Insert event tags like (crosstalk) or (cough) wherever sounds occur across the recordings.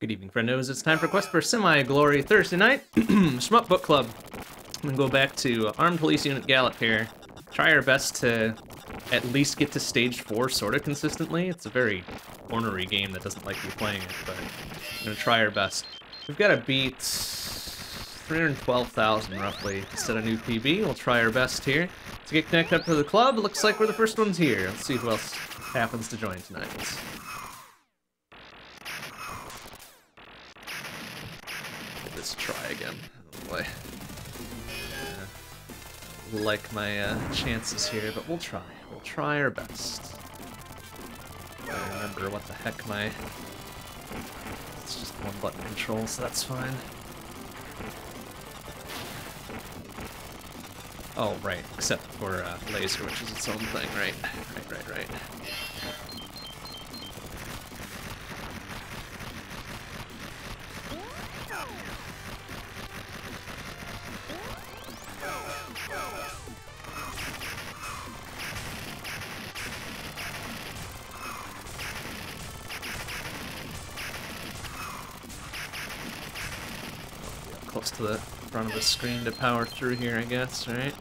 Good evening, friendos. It's time for Quest for Semi-Glory Thursday night. (clears throat) Shmup Book Club. I'm gonna go back to Armed Police Unit Gallop here. Try our best to at least get to stage four sort of consistently. It's a very ornery game that doesn't like you playing it, but I'm gonna try our best. We've got to beat 312,000 roughly to set a new PB. We'll try our best here to get connected up to the club. Looks like we're the first ones here. Let's see who else happens to join tonight. Boy. Like my uh, chances here, but we'll try. We'll try our best. I remember what the heck my... It's just one button control, so that's fine. Oh, right, except for uh, laser, which is its own thing, right? Right, right, right. The screen to power through here, I guess, right?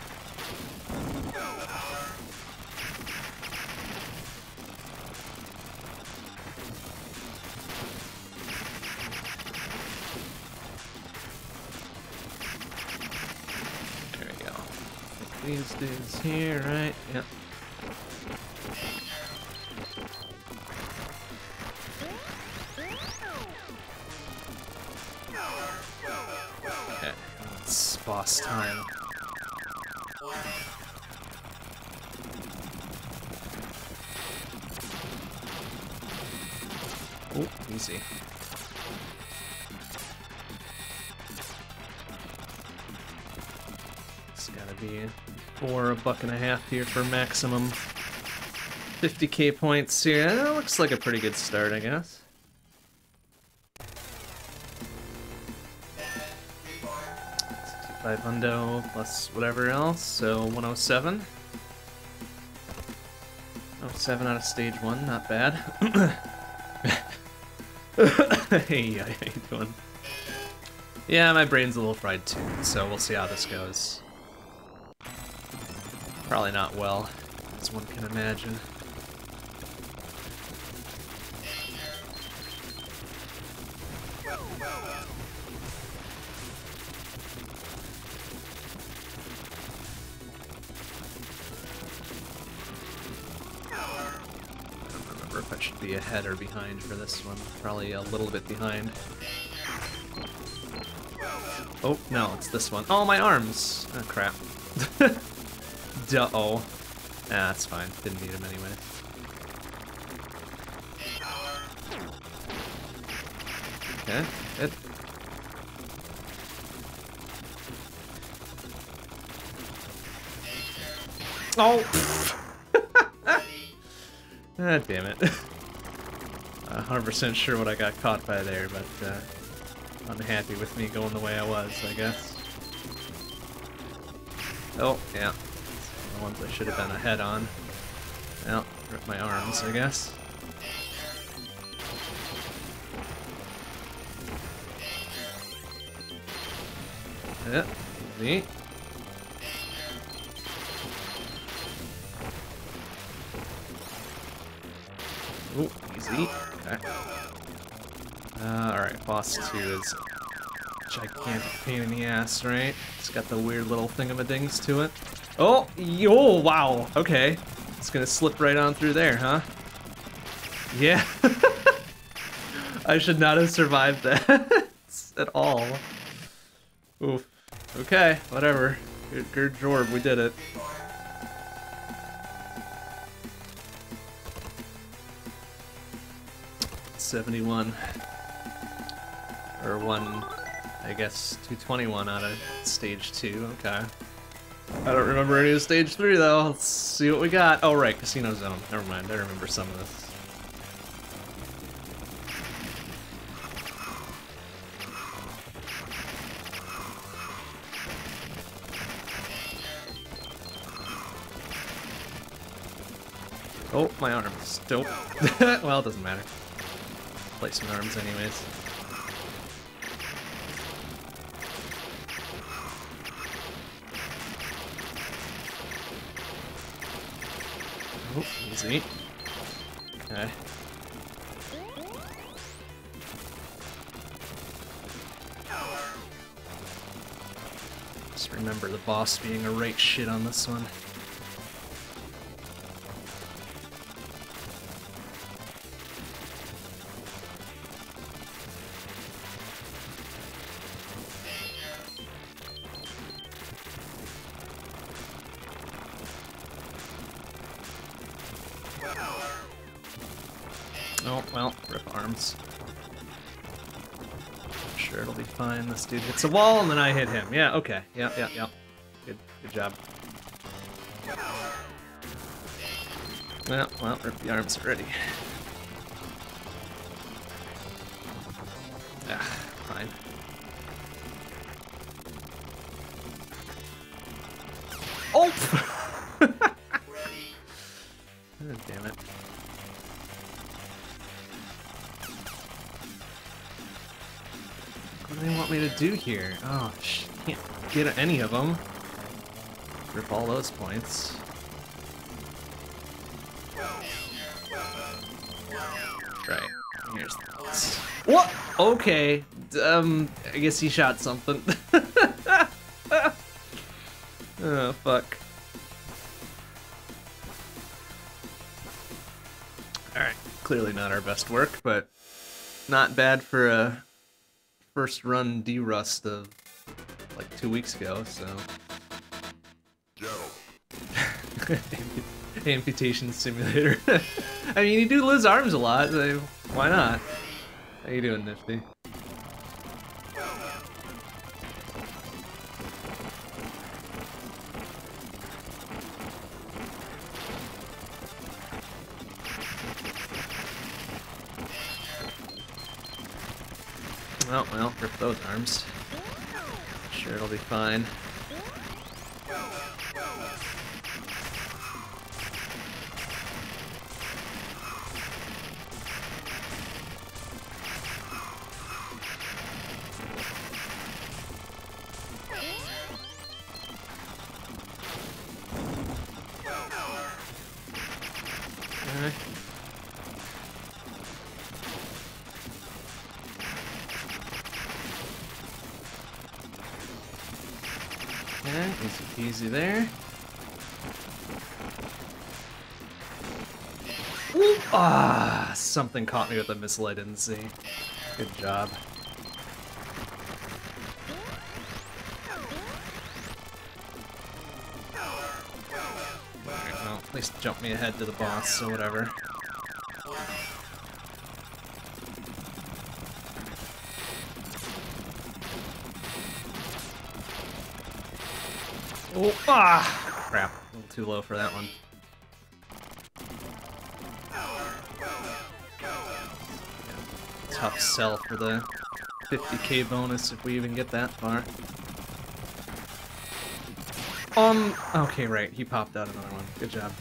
It's gotta be four, a buck and a half here for maximum 50k points here. Eh, that looks like a pretty good start, I guess. Five hundo plus whatever else, so 107. 107 out of stage one, not bad. (coughs) hey, (laughs) how you doing? Yeah, my brain's a little fried too, so we'll see how this goes. Probably not well, as one can imagine. Be ahead or behind for this one. Probably a little bit behind. Oh, no, it's this one. Oh, my arms! Oh, crap. Duh-oh. Ah, that's fine. Didn't need him anyway. Okay. Oh! (laughs) ah, damn it. (laughs) 100% sure what I got caught by there, but uh, unhappy with me going the way I was, I guess. Oh, yeah. Ones I should have been ahead on. Well, rip my arms, I guess. Yeah, easy. Ooh, easy. Okay. Uh, alright, boss 2 is gigantic pain in the ass, right? It's got the weird little thingamadings to it. Oh, yo, wow, okay. It's gonna slip right on through there, huh? Yeah. (laughs) I should not have survived that (laughs) at all. Oof. Okay, whatever. Good, good we did it. Seventy-one, or one, I guess two twenty-one out of stage two. Okay. I don't remember any of stage three though. Let's see what we got. Oh right, Casino Zone. Never mind. I remember some of this. Oh, my arms. Dope. (laughs) well, it doesn't matter. Placement arms anyways. Oh, easy. Okay. Just remember the boss being a right shit on this one. Dude hits a wall and then I hit him. Yeah, okay. Yeah, yeah, yeah. Good, good job. Well, well, rip the arms already. Here? Oh, can't get any of them. Rip all those points. Right. Here's this. What? Okay. Um, I guess he shot something. (laughs) oh, fuck. Alright. Clearly not our best work, but not bad for a first run D-Rust of like two weeks ago, so. (laughs) Amputation simulator. (laughs) I mean, you do lose arms a lot, so why not? How you doing, Nifty? Arms. Sure, it'll be fine. Easy there. Ooh, ah, something caught me with a missile I didn't see. Good job. Well, at least jump me ahead to the boss, so whatever. Oh, ah! Crap, a little too low for that one. Tough sell for the 50k bonus if we even get that far. Um, okay, right, he popped out another one. Good job.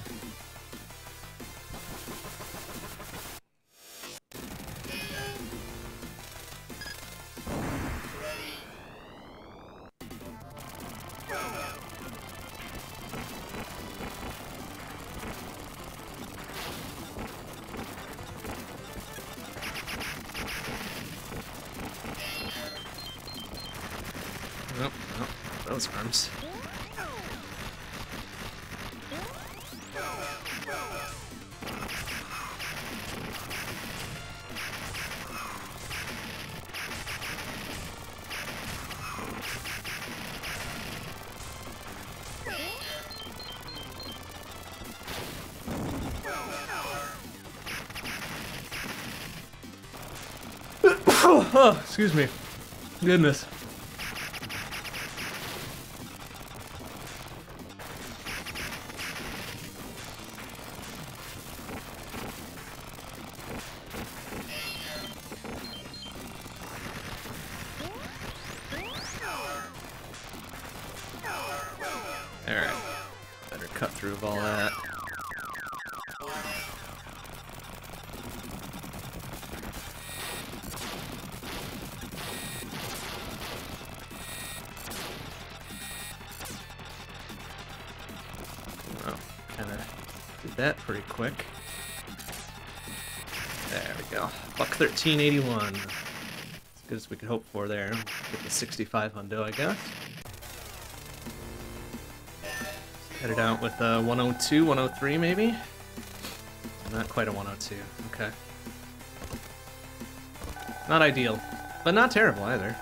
Those oh, (coughs) excuse me. Goodness. 1981. As good as we could hope for there. Get the 65 Hundo, I guess. Headed out with uh, a 102, 103 maybe? Not quite a 102, okay. Not ideal, but not terrible either.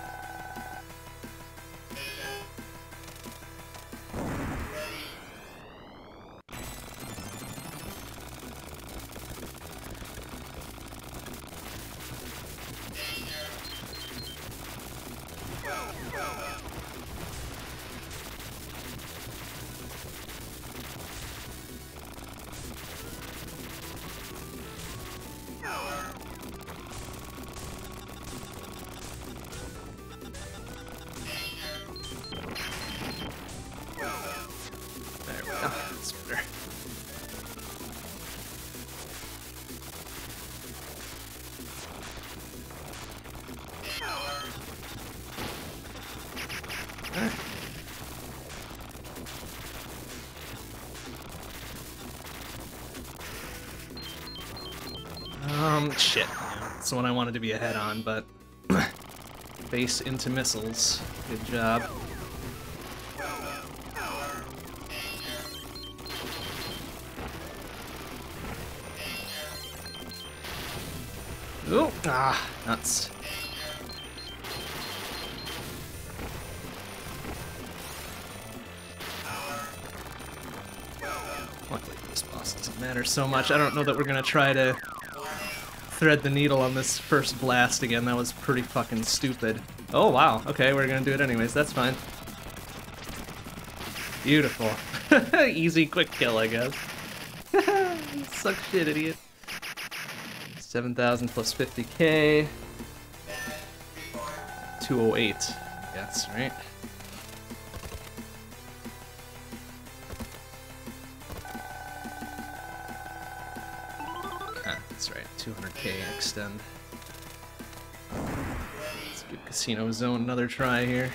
That's the one I wanted to be ahead on, but (coughs) face into missiles. Good job. Ooh, ah, nuts. Luckily, this boss doesn't matter so much. I don't know that we're gonna try to thread the needle on this first blast again. That was pretty fucking stupid. Oh, wow. Okay, we're gonna do it anyways. That's fine. Beautiful. (laughs) Easy, quick kill, I guess. (laughs) Suck shit, idiot. 7,000 plus 50k. 208. Yes, right? Extend. Let's give Casino Zone another try here.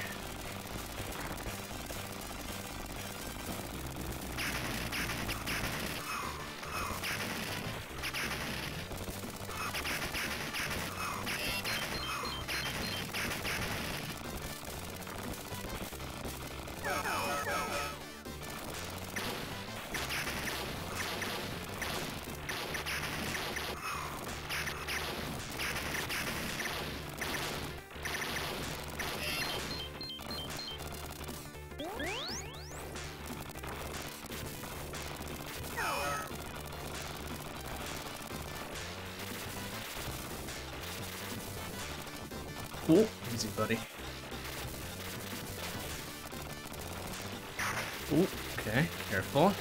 Ooh, easy, buddy. Ooh, okay, careful.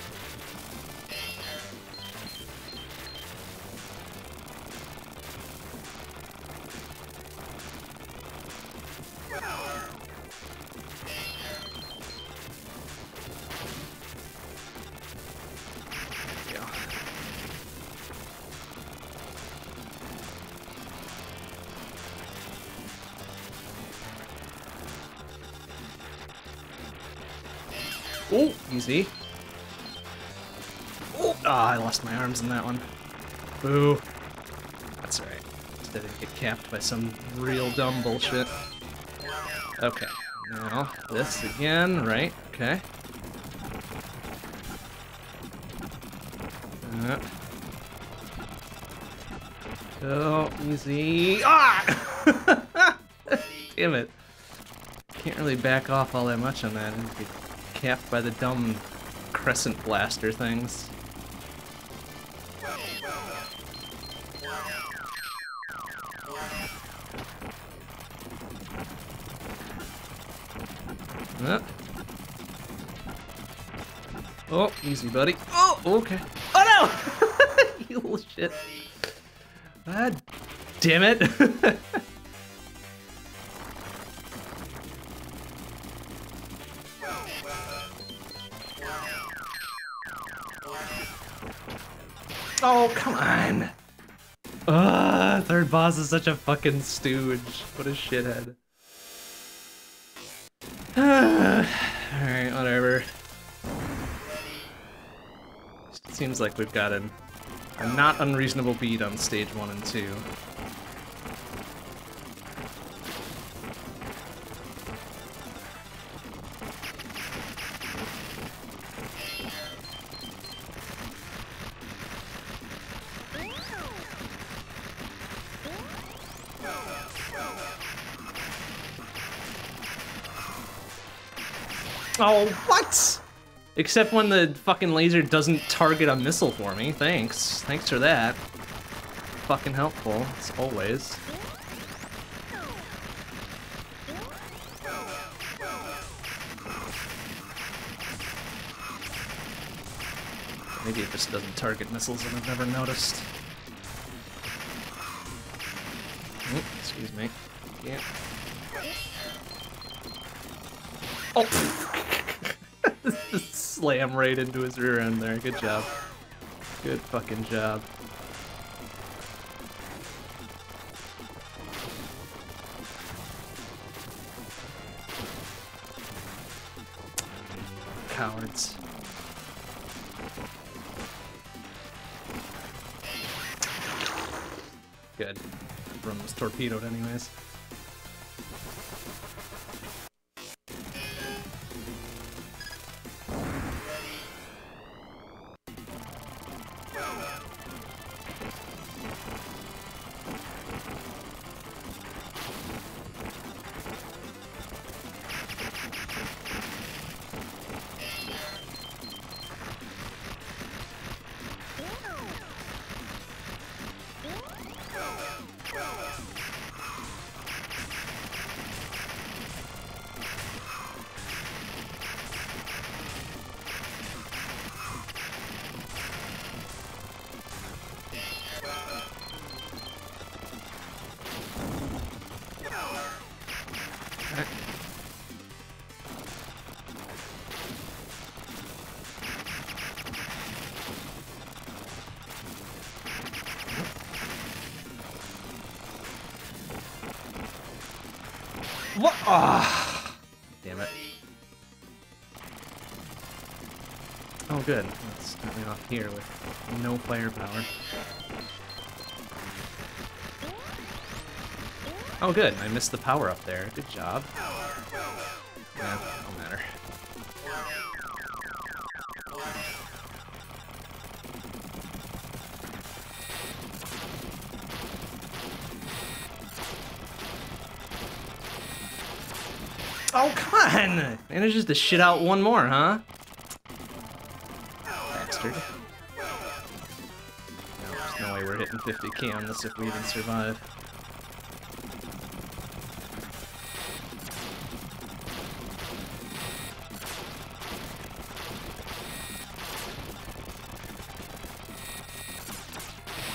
By some real dumb bullshit. Okay, now this again, right? Okay. Uh, Go easy. Ah! (laughs) Damn it. Can't really back off all that much on that and get capped by the dumb crescent blaster things. Easy, buddy. Oh, okay. Oh no! (laughs) you little shit. God damn it. (laughs) oh, come on. Ugh, third boss is such a fucking stooge. What a shithead. Like we've got a not unreasonable beat on stage one and two. Oh, what? Except when the fucking laser doesn't target a missile for me. Thanks. Thanks for that. Fucking helpful, as always. Maybe it just doesn't target missiles and I've never noticed. Excuse me. Yeah. Oh! Slam right into his rear end there. Good job. Good fucking job. Cowards. Good. Run was torpedoed anyways. What? Ah! Damn it. Oh, good. Let's me off here with no firepower. Oh, good. I missed the power up there. Good job. Manages to shit out one more, huh? Bastard. No, there's no way we're hitting 50k on this if we even survive.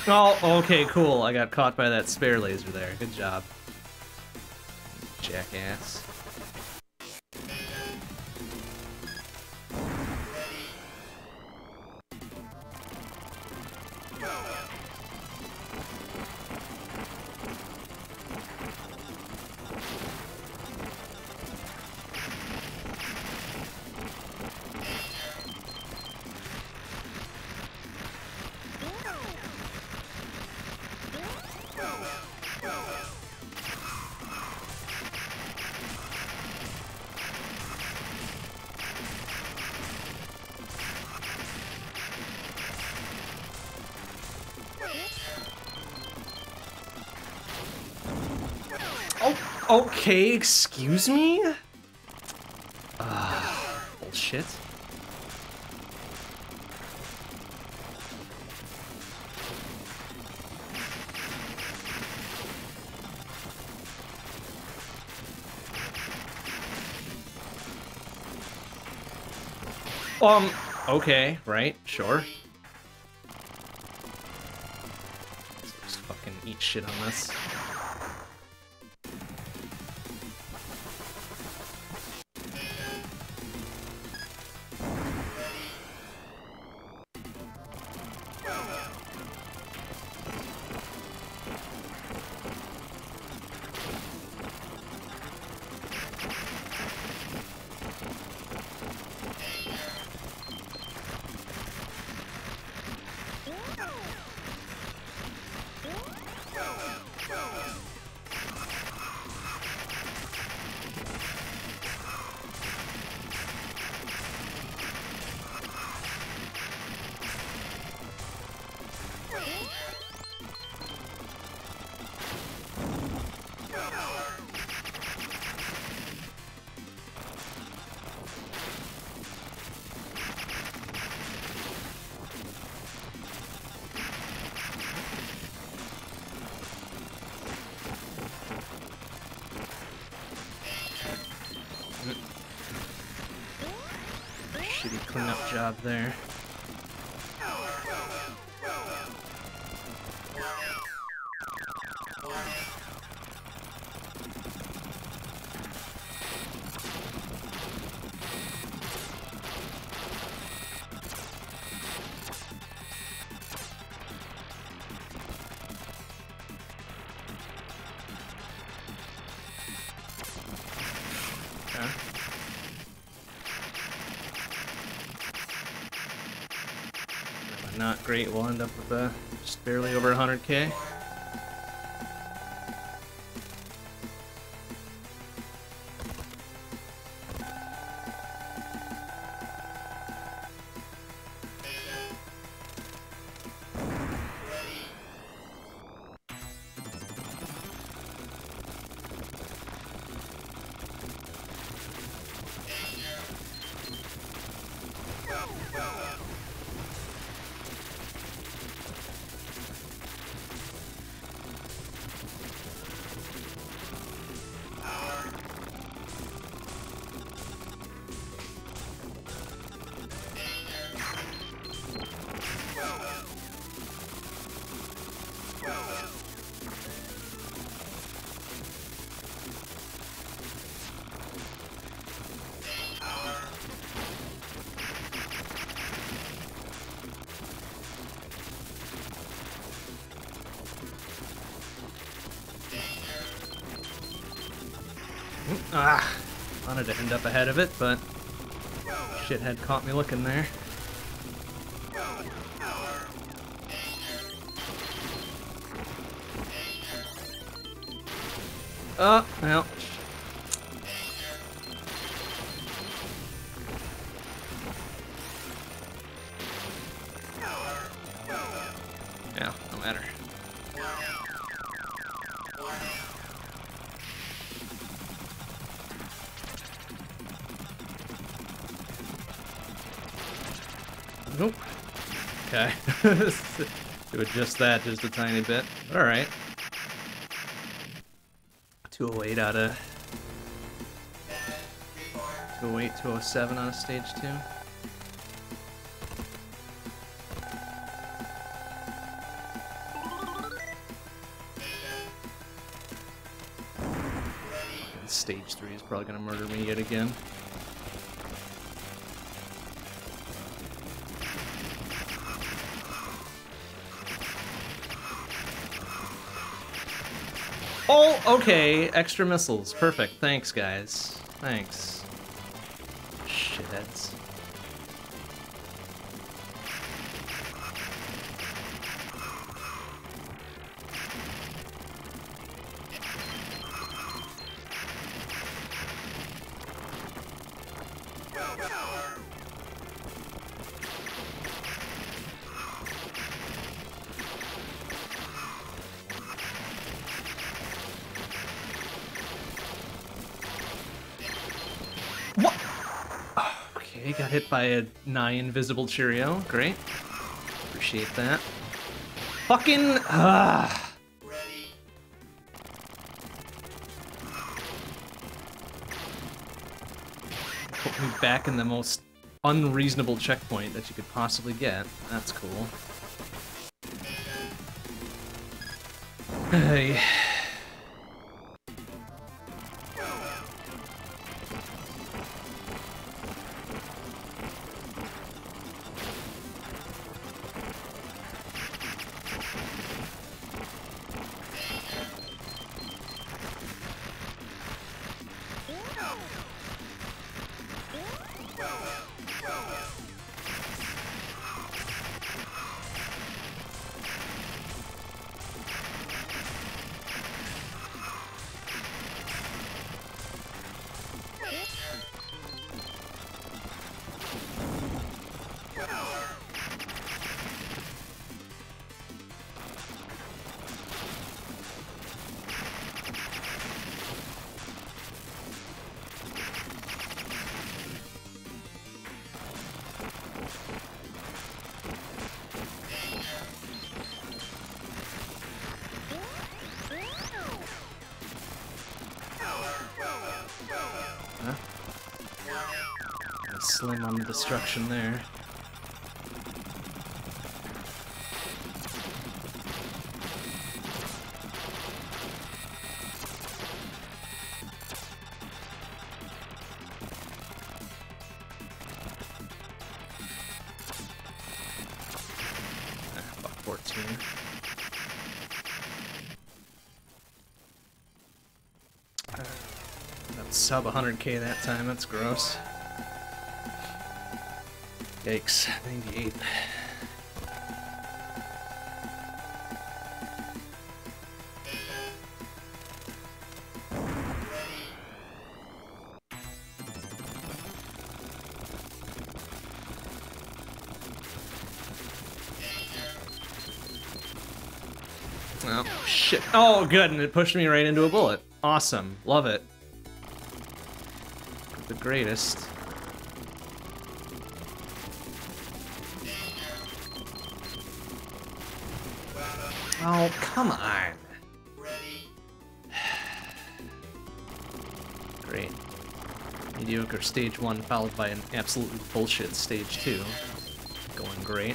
Oh, okay, cool. I got caught by that spare laser there. Good job. Jackass. Okay, excuse me? Ah, bullshit. Um, okay, right, sure. Just fucking eat shit on this. Job there. We'll end up with uh, just barely over 100k. Wanted to end up ahead of it, but shithead caught me looking there. Okay. Do it just that, just a tiny bit. Alright. 208 out of 208, 207 on a stage two. Stage three is probably gonna murder me yet again. Okay. Extra missiles. Perfect. Thanks, guys. Thanks. Okay, got hit by a nigh invisible Cheerio. Great. Appreciate that. Fucking. Ah. Put me back in the most unreasonable checkpoint that you could possibly get. That's cool. Hey. Destruction there. Ah, 14. That's sub 100k that time, that's gross. Yikes, 98. Oh, shit. Oh, good, and it pushed me right into a bullet. Awesome. Love it. The greatest. Come on. Ready. (sighs) Great. Mediocre stage one followed by an absolutely bullshit stage two. Going great.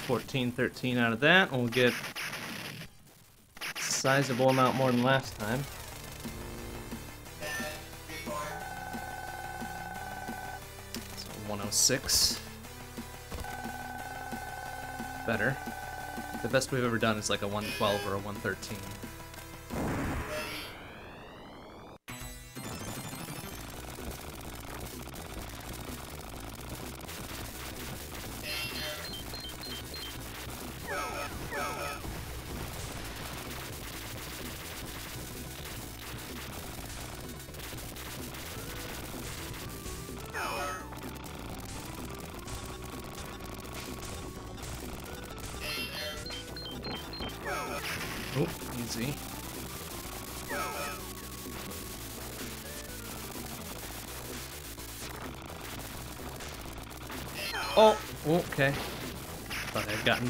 14, 13 out of that. And we'll get a sizable amount more than last time. So 106. Better. The best we've ever done is like a 112 or a 113.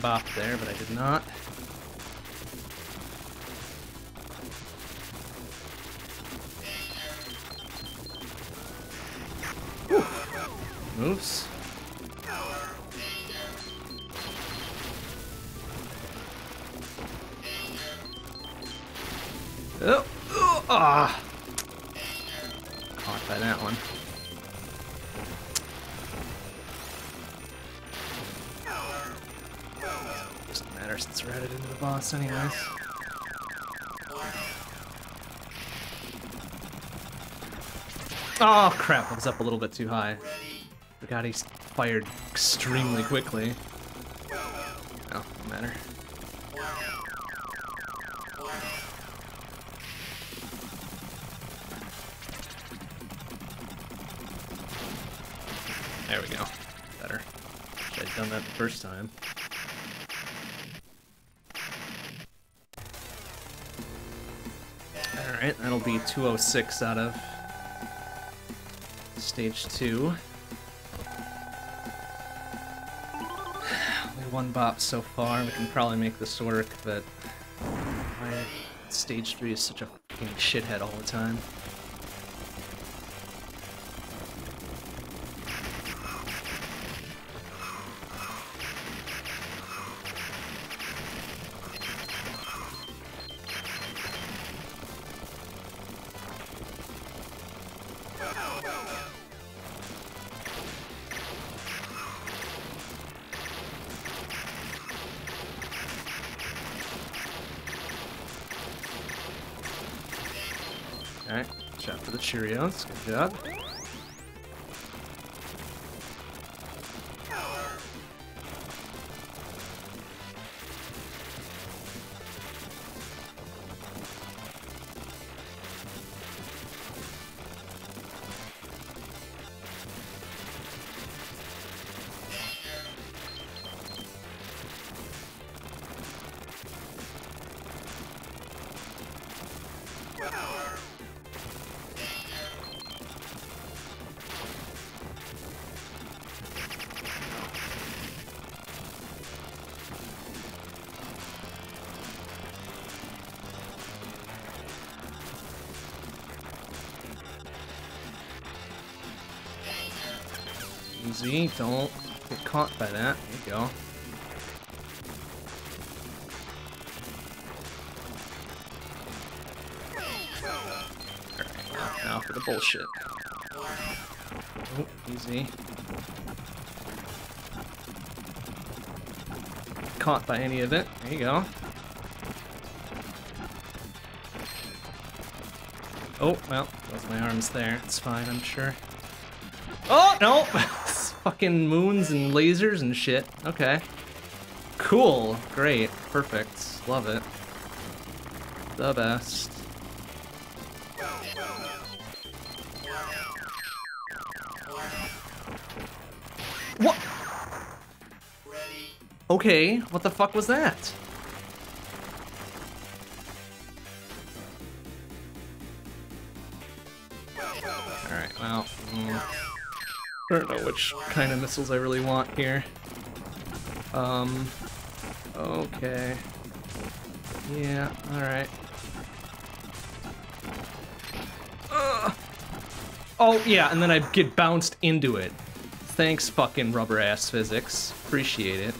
Bopped there, but I did not. up a little bit too high. Bugatti fired extremely quickly. Oh, no matter. There we go. Better. Should have done that the first time. Alright, that'll be 206 out of stage 2. (sighs) Only one bop so far, we can probably make this work, but stage 3 is such a fucking shithead all the time. Cheerios. Good job. Don't get caught by that. There you go. Alright, now for the bullshit. Oh, easy. Caught by any of it. There you go. Oh, well, both my arms there. It's fine, I'm sure. Oh, no! (laughs) fucking moons and lasers and shit. Okay. Cool. Great. Perfect. Love it. The best. What? Okay, what the fuck was that? Which kind of missiles I really want here. Um, okay. Yeah, alright. Oh, yeah, and then I get bounced into it. Thanks, fucking rubber-ass physics. Appreciate it.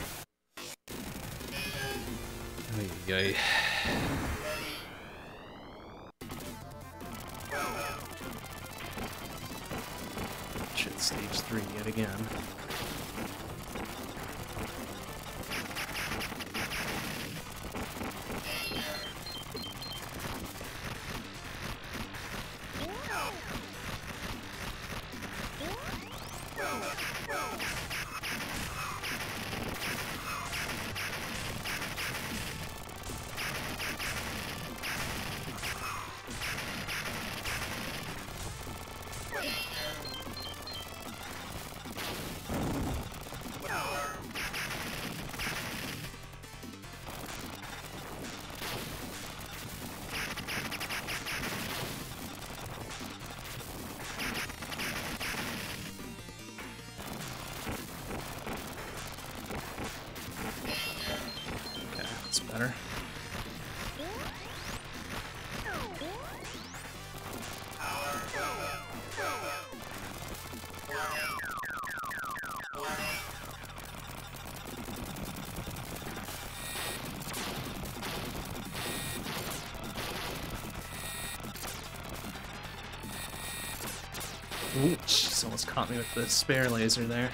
Ooh, jeez, almost caught me with the spare laser there.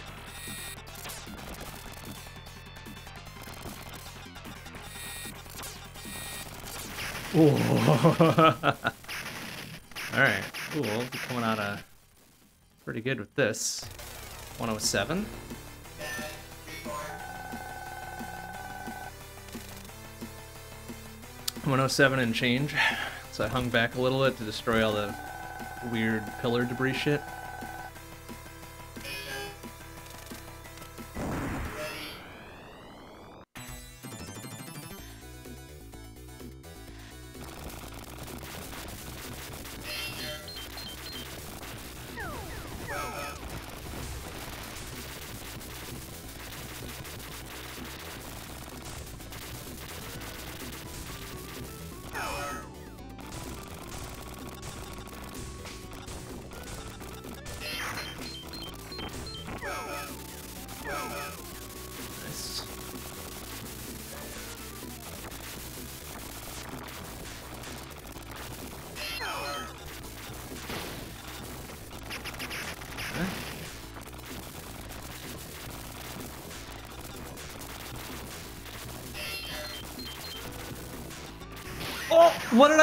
(laughs) Alright. Ooh, we'll be coming out uh, pretty good with this. 107. One oh seven and change. So I hung back a little bit to destroy all the weird pillar debris shit.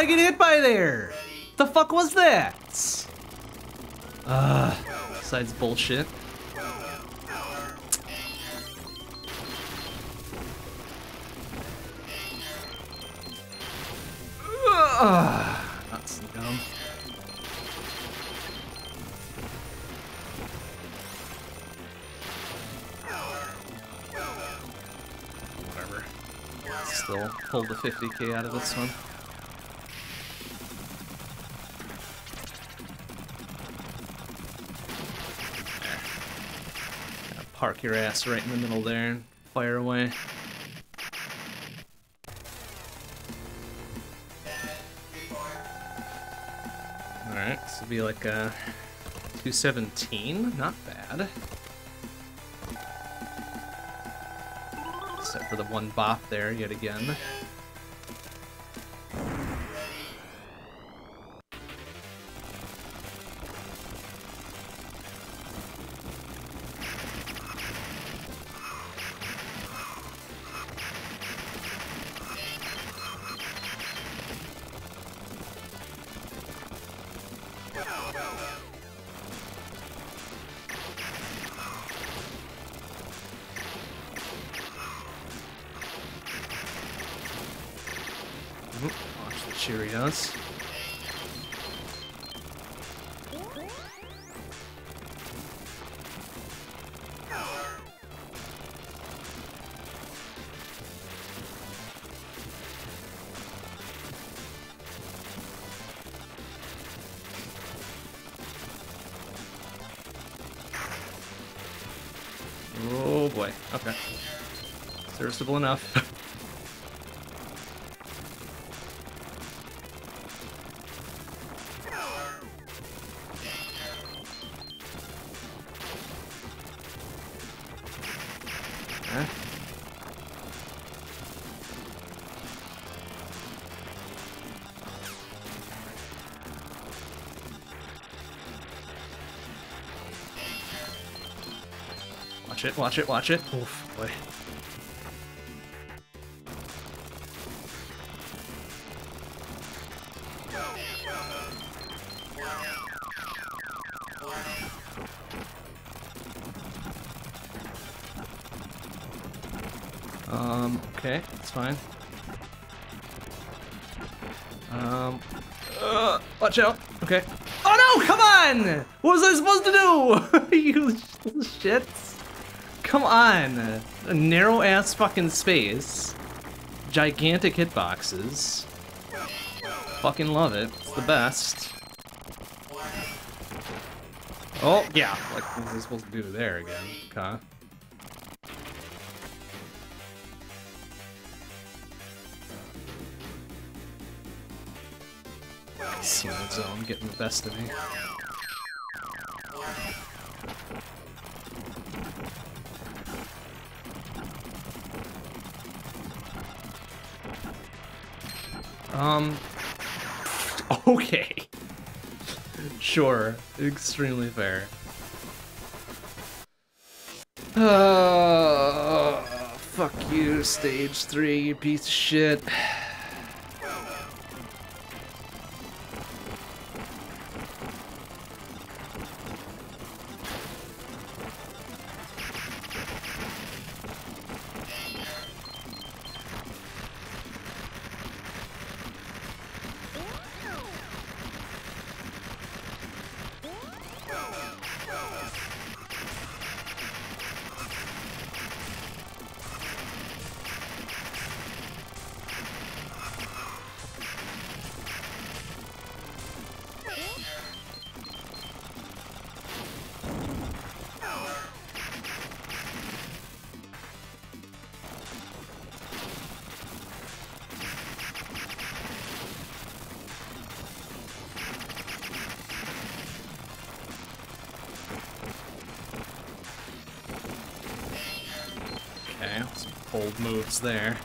I get hit by there? The fuck was that? Uh, besides bullshit. Ugh, that's dumb. Whatever. Still pulled the 50k out of this one. Park your ass right in the middle there and fire away. Alright, this will be like a 217, not bad. Except for the one bop there yet again. Serviceable enough. Watch it, watch it, watch it. Oof, boy. Um, okay, that's fine. Um, uh, watch out. Okay. Oh no, come on! What was I supposed to do? (laughs) you shit. Come on. A narrow ass fucking space. Gigantic hitboxes. Fucking love it. It's the best. Oh, yeah. Like, what was I supposed to do there again? Okay. Zone getting the best of me. Um. (laughs) Okay. Sure. Extremely fair. Uh, fuck you, stage three, you piece of shit. There.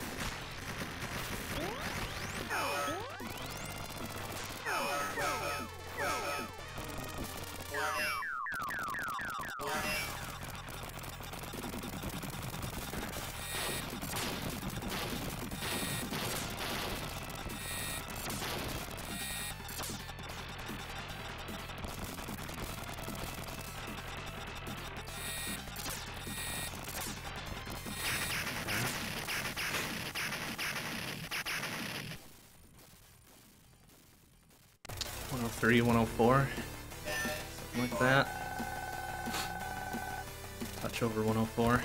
103, 104. Something like that. Touch over 104.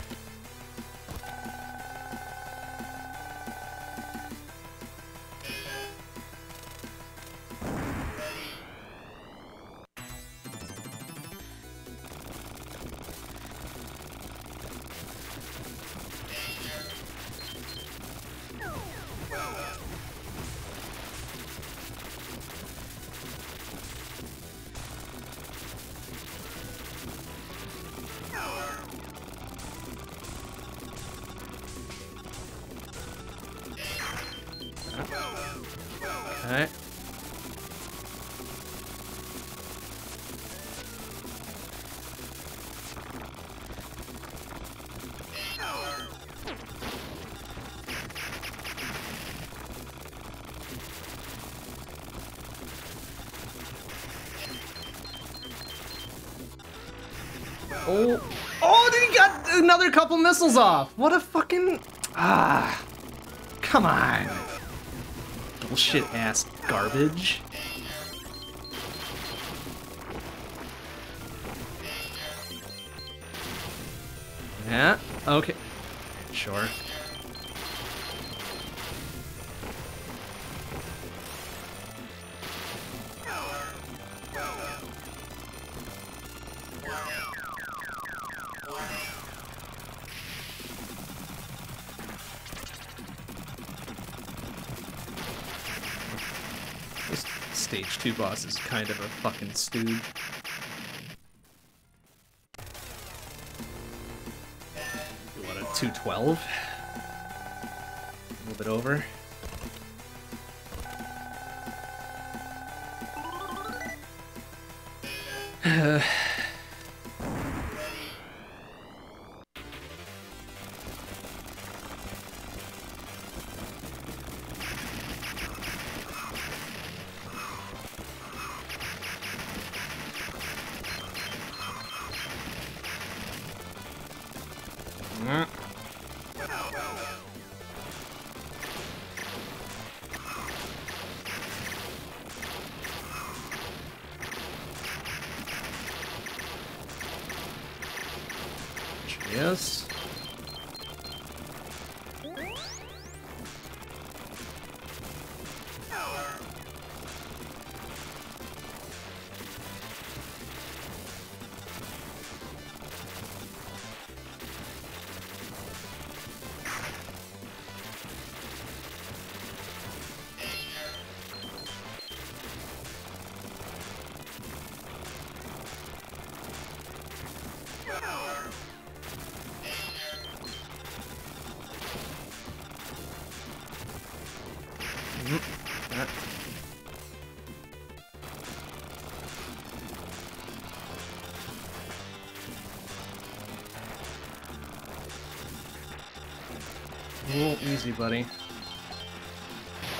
Couple missiles off? What a fucking, ah, come on. Bullshit ass garbage. Kind of a fucking stooge. What, a 212? A little bit over. Mm. (sighs)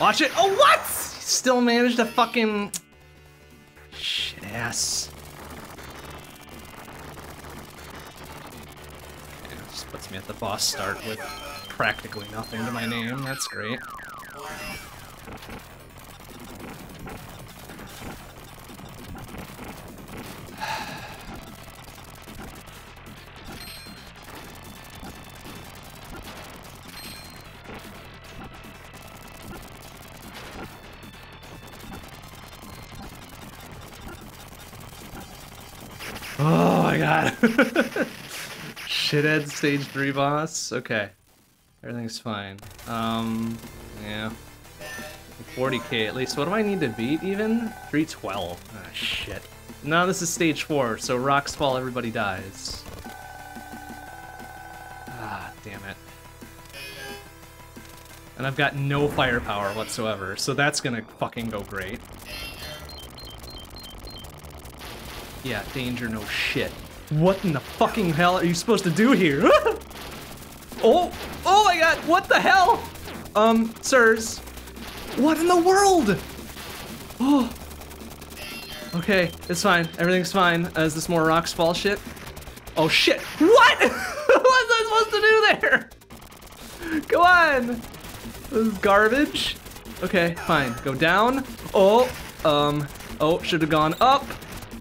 Watch it! Oh, what? Still managed to fucking... Shit ass. Just puts me at the boss start with practically nothing to my name. That's great. Oh my god. (laughs) Shithead stage 3 boss? Okay. Everything's fine. Um, yeah. 40k at least. What do I need to beat even? 312. Ah, shit. No, this is stage 4, so rocks fall, everybody dies. Ah, damn it. And I've got no firepower whatsoever, so that's gonna fucking go great. Yeah, danger, no shit. What in the fucking hell are you supposed to do here? (laughs) oh, oh my god, what the hell? Um, sirs, what in the world? Oh, (gasps) okay, it's fine. Everything's fine. Uh, is this more rocks fall shit? Oh shit! What? (laughs) what was I supposed to do there? Come on. This is garbage. Okay, fine. Go down. Oh, um, Oh, should have gone up.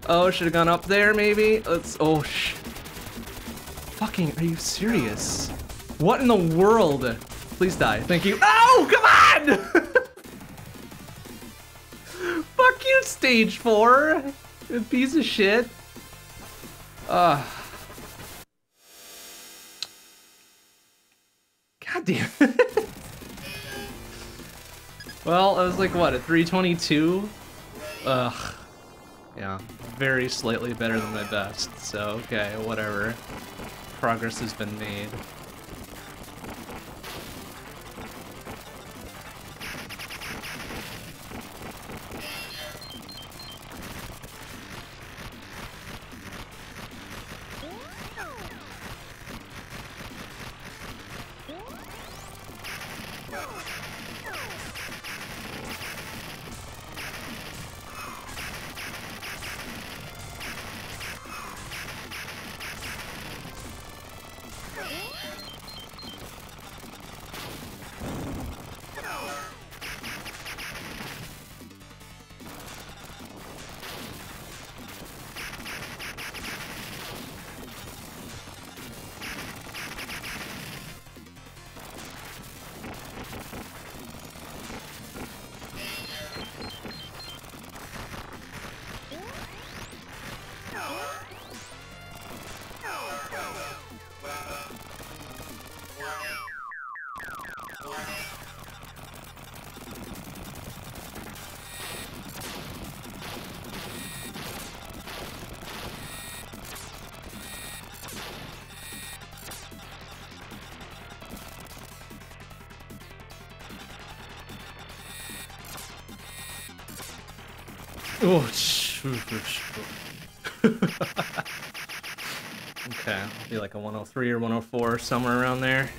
Oh, should have gone up there, maybe. Let's. Oh, sh. Fucking, are you serious? What in the world? Please die. Thank you. Oh, come on! (laughs) Fuck you, stage four. Piece of shit. Ugh. God damn (laughs) well, I was like, what, a 322? Ugh. Yeah, very slightly better than my best, so okay, whatever. Progress has been made. Oh, oh (laughs) okay, I'll be like a 103 or 104, somewhere around there.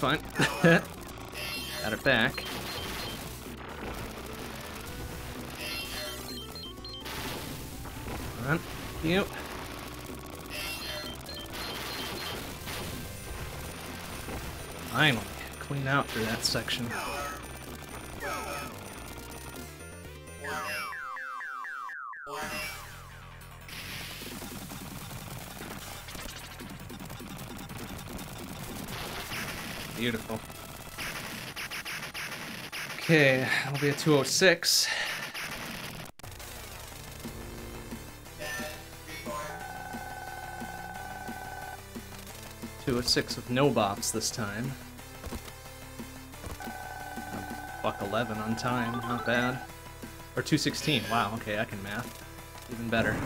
That's fine. (laughs) Got it back. Come on. Finally, clean out through that section. Beautiful. Okay, that'll be a 206. Two oh six with no bops this time. Buck eleven on time, not bad. Or two sixteen. Wow. Okay, I can math. Even better.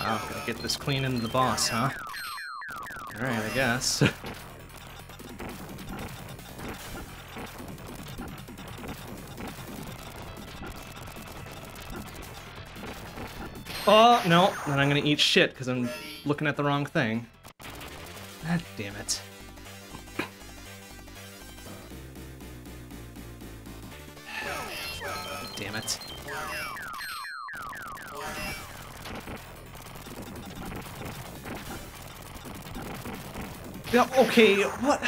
Oh, gotta get this clean into the boss, huh? Alright, I guess. (laughs) oh, no, then I'm gonna eat shit because I'm looking at the wrong thing. God damn it. Yeah, okay, what?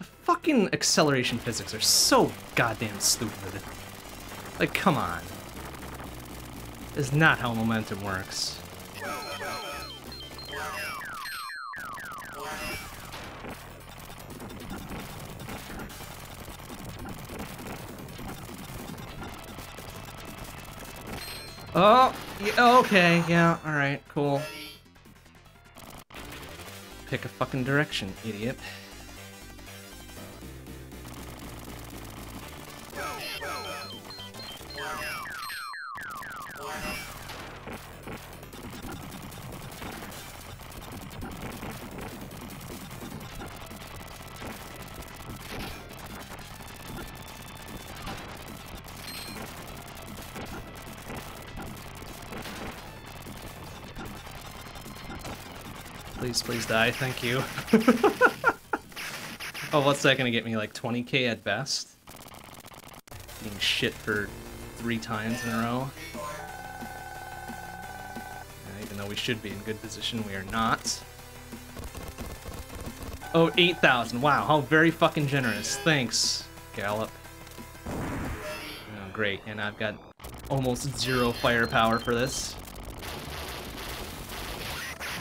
The fucking acceleration physics are so goddamn stupid. Like, come on. This is not how momentum works. Oh, yeah, okay, yeah, alright, cool. Pick a fucking direction, idiot. Please, die, thank you. (laughs) oh, what's that gonna get me, like 20k at best? Being shit for three times in a row. Even though we should be in good position, we are not. Oh, 8,000. Wow, how very fucking generous. Thanks, Gallop. Oh, great, and I've got almost zero firepower for this.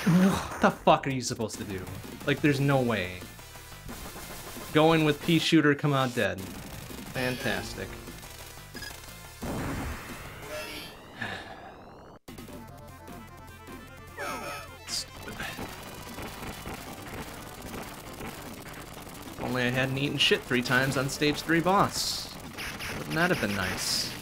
What the fuck are you supposed to do? Like, there's no way. Go in with pea shooter, come out dead. Fantastic. (sighs) Only I hadn't eaten shit three times on stage three boss. Wouldn't that have been nice?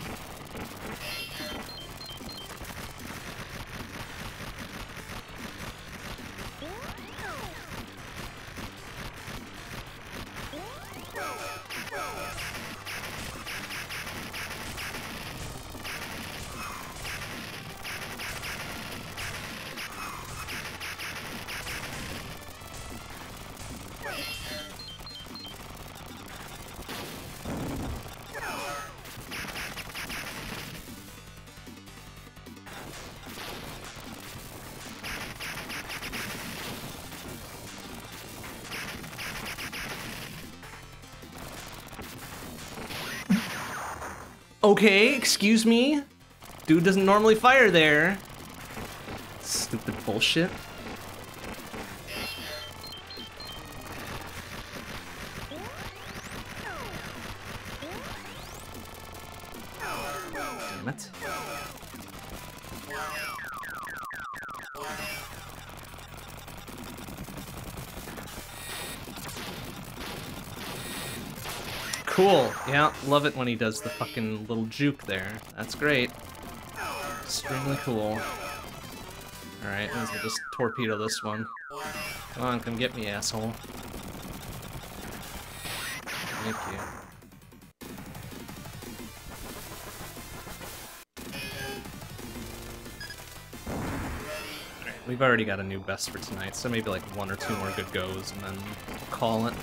Okay, excuse me? Dude doesn't normally fire there. Stupid bullshit. Love it when he does the fucking little juke there. That's great. Extremely cool. Alright, let's just torpedo this one. Come on, come get me, asshole. Thank you. We've already got a new best for tonight, so maybe like one or two more good goes and then call it.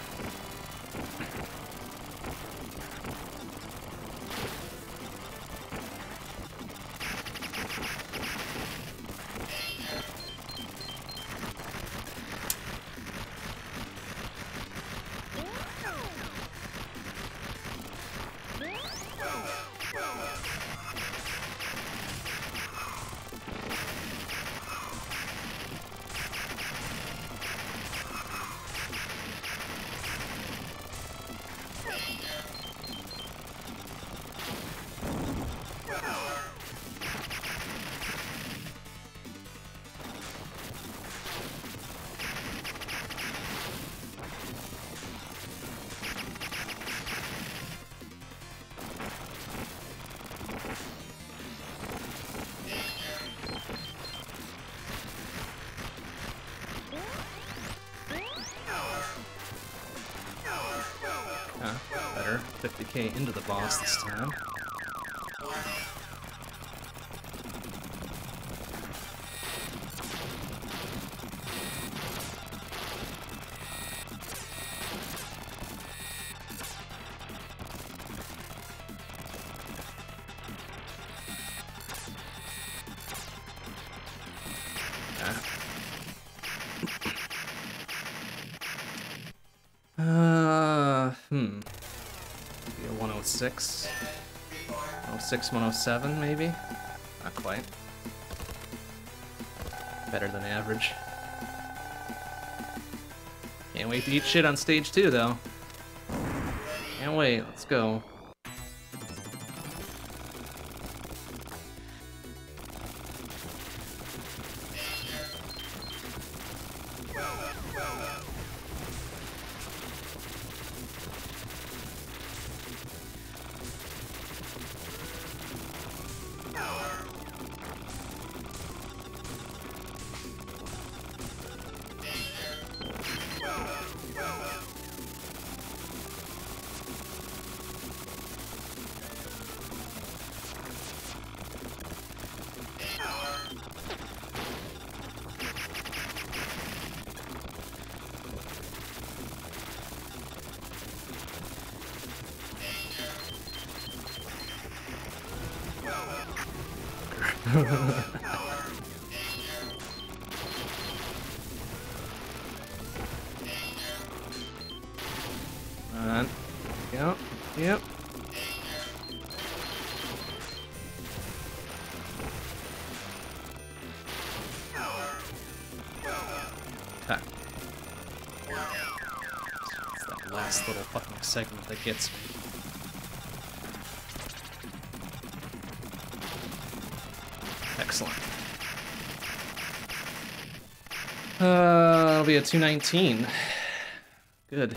50k into the boss this time. 106. 106, 107, maybe? Not quite. Better than average. Can't wait to eat shit on stage two, though. Can't wait. Let's go. On. Yep. Last little fucking segment that gets me. Excellent. Uh, it'll be a 219. Good.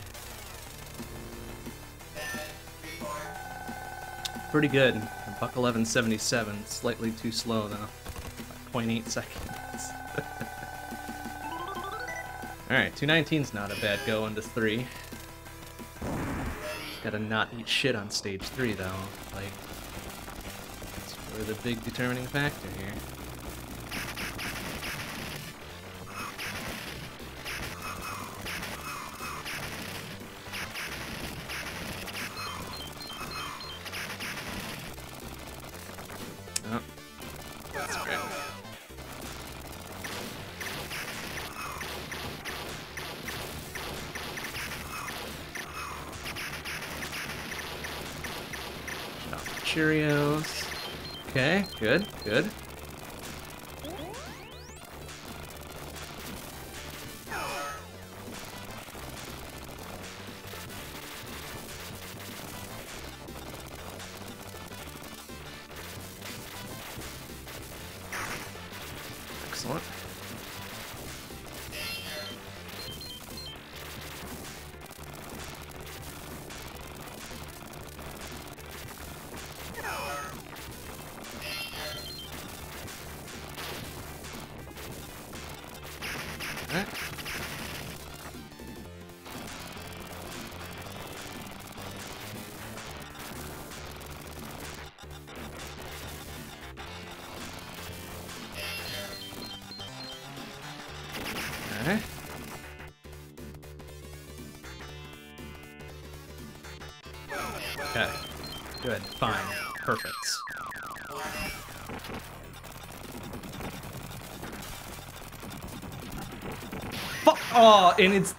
Pretty good. Buck 1177, slightly too slow though. 0.8 seconds. (laughs) Alright, 219's not a bad go into 3. Gotta not eat shit on stage 3 though. Like, the big determining factor here. Oh, and it's...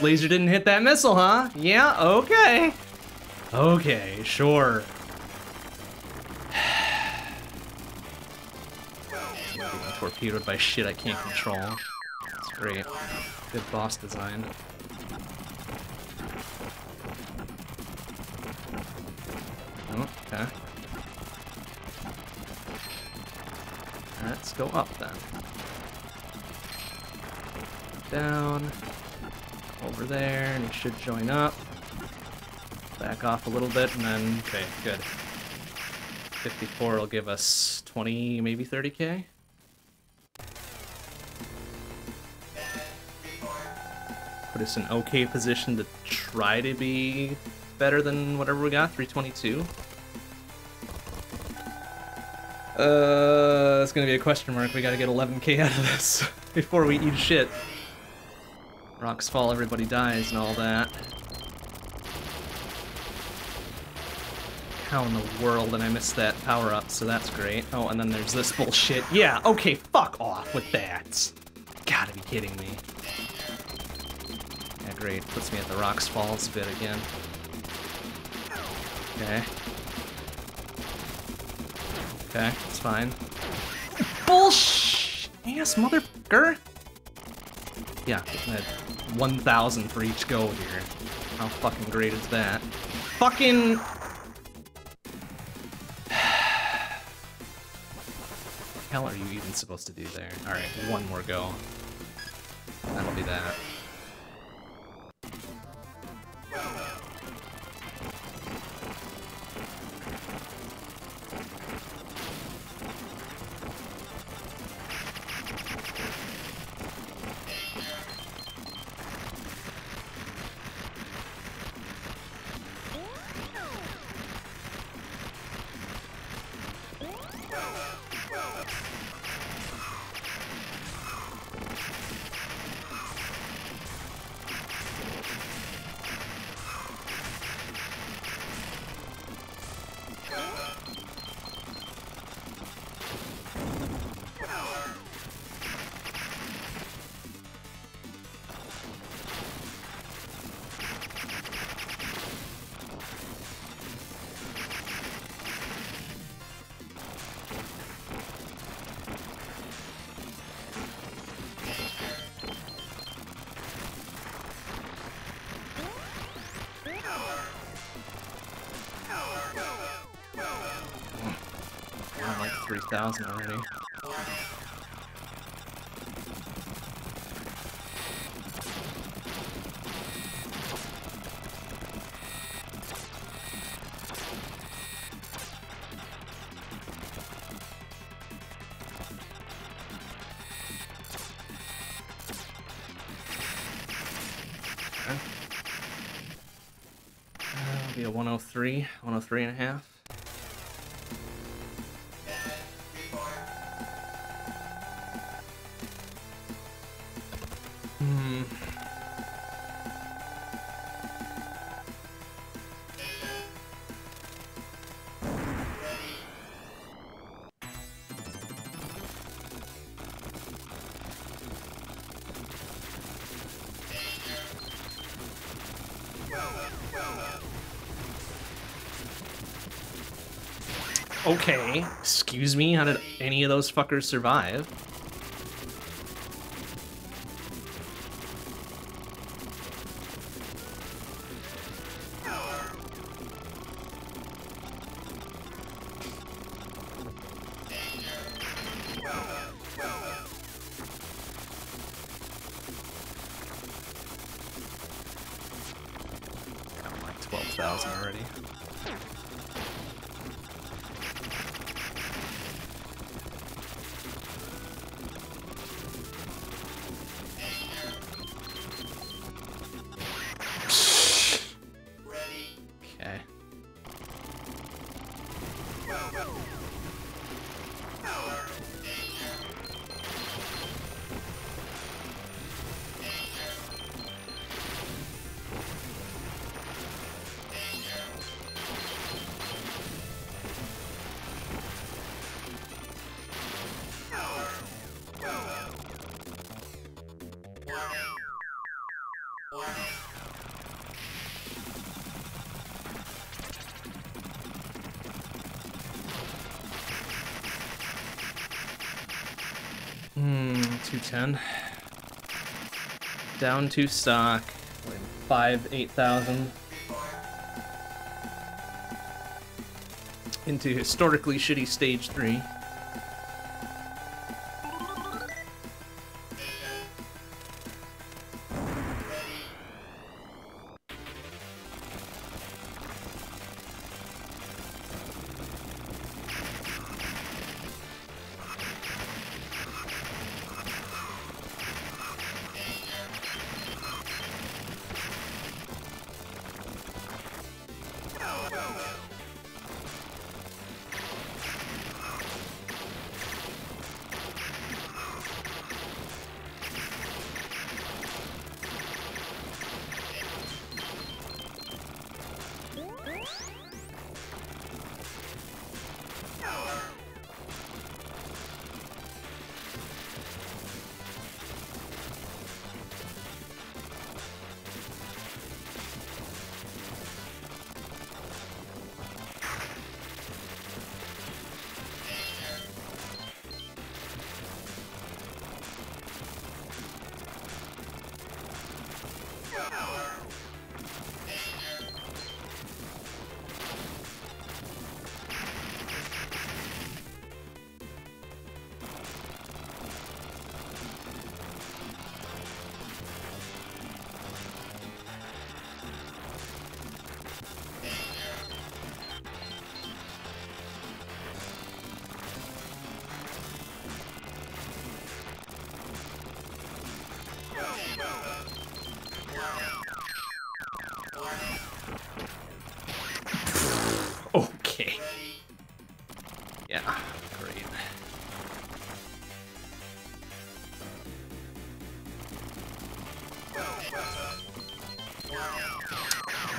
Laser didn't hit that missile, huh? Yeah, okay. Okay, sure. (sighs) Torpedoed by shit I can't control. That's great. Good boss design. Oh, okay. Let's go up then. Down. Over there, and he should join up. Back off a little bit, and then, okay, good. 54 will give us 20, maybe 30k? Put us in okay position to try to be better than whatever we got, 322. Uh, it's gonna be a question mark. We gotta get 11k out of this (laughs) before we eat shit. Rocks fall, everybody dies, and all that. How in the world did I miss that power up? So that's great. Oh, and then there's this bullshit. Yeah, okay, fuck off with that. Gotta be kidding me. Yeah, great. Puts me at the Rocks Falls bit again. Okay. Okay, it's fine. Bullshit! Yes, motherfucker! Yeah, 1,000 for each go here. How fucking great is that? Fucking... (sighs) hell are you even supposed to do there? Alright, one more go. That'll be that. 3,000 already. Okay. Uh, a 103, 103 and a half. Okay, excuse me, how did any of those fuckers survive? Down to stock. Win 5, 8,000. Into historically shitty stage 3.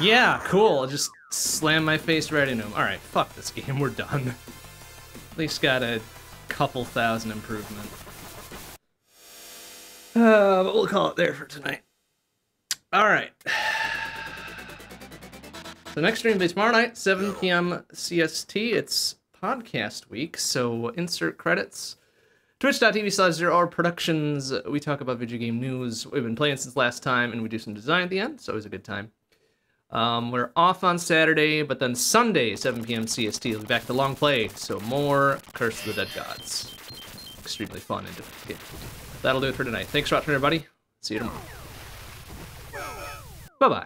Yeah, cool. I'll just slam my face right into him. Alright, fuck this game. We're done. At least got a couple thousand improvement. Uh, but we'll call it there for tonight. Alright. The next stream will be tomorrow night, 7 p.m. CST. It's podcast week, so insert credits. Twitch.tv slash zero hour productions. We talk about video game news. We've been playing since last time, and we do some design at the end. It's always a good time. Um, we're off on Saturday, but then Sunday, 7 p.m. CST, we'll be back to long play. So more Curse of the Dead Gods. Extremely fun and difficult. That'll do it for tonight. Thanks for watching, everybody. See you tomorrow. Bye bye.